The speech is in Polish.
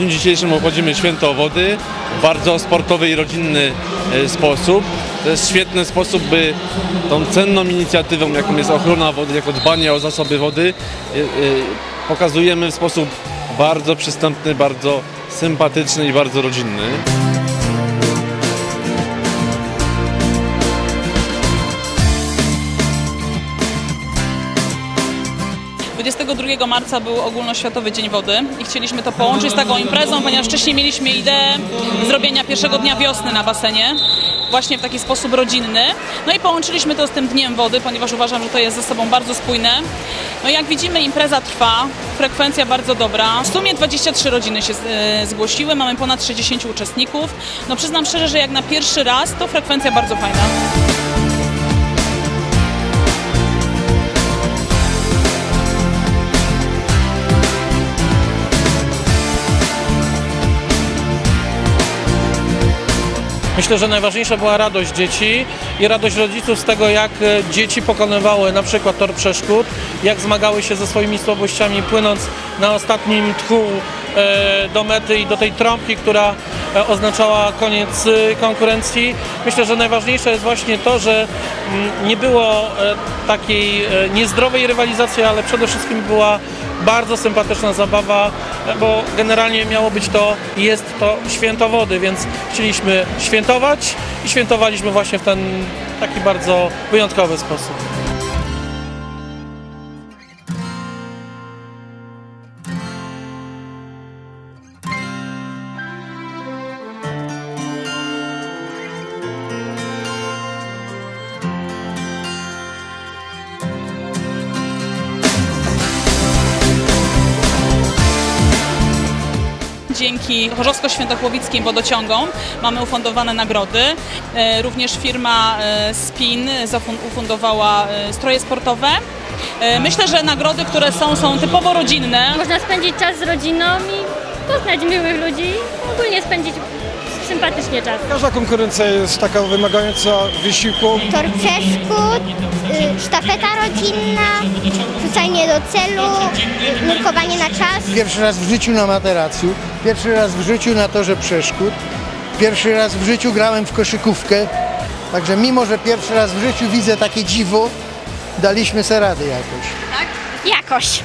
dniu dzisiejszym obchodzimy święto wody w bardzo sportowy i rodzinny e, sposób. To jest świetny sposób, by tą cenną inicjatywą, jaką jest ochrona wody, jako dbanie o zasoby wody, e, e, pokazujemy w sposób bardzo przystępny, bardzo sympatyczny i bardzo rodzinny. 22 marca był ogólnoświatowy Dzień Wody i chcieliśmy to połączyć z taką imprezą, ponieważ wcześniej mieliśmy ideę zrobienia pierwszego dnia wiosny na basenie, właśnie w taki sposób rodzinny. No i połączyliśmy to z tym Dniem Wody, ponieważ uważam, że to jest ze sobą bardzo spójne. No i jak widzimy impreza trwa, frekwencja bardzo dobra. W sumie 23 rodziny się e, zgłosiły, mamy ponad 60 uczestników. No przyznam szczerze, że jak na pierwszy raz to frekwencja bardzo fajna. Myślę, że najważniejsza była radość dzieci i radość rodziców z tego, jak e, dzieci pokonywały na przykład tor przeszkód, jak zmagały się ze swoimi słabościami, płynąc na ostatnim tchu e, do mety i do tej trąbki, która e, oznaczała koniec konkurencji. Myślę, że najważniejsze jest właśnie to, że mm, nie było takiej niezdrowej rywalizacji, ale przede wszystkim była bardzo sympatyczna zabawa, bo generalnie miało być to, jest to święto wody, więc chcieliśmy świętować i świętowaliśmy właśnie w ten taki bardzo wyjątkowy sposób. Dzięki Chorzowsko-Świętochłowickim wodociągom mamy ufundowane nagrody. E, Również firma e, Spin ufundowała e, stroje sportowe. Myślę, że nagrody, które są, są typowo rodzinne. Można spędzić czas z rodziną i poznać miłych ludzi ogólnie spędzić sympatycznie czas. Każda konkurencja jest taka wymagająca wysiłku. tor przeszkód, y, sztafeta rodzinna, rzucanie do celu, y, nurkowanie na czas. Pierwszy raz w życiu na materacu, pierwszy raz w życiu na torze przeszkód, pierwszy raz w życiu grałem w koszykówkę. Także mimo, że pierwszy raz w życiu widzę takie dziwo, daliśmy sobie radę jakoś. Jakoś.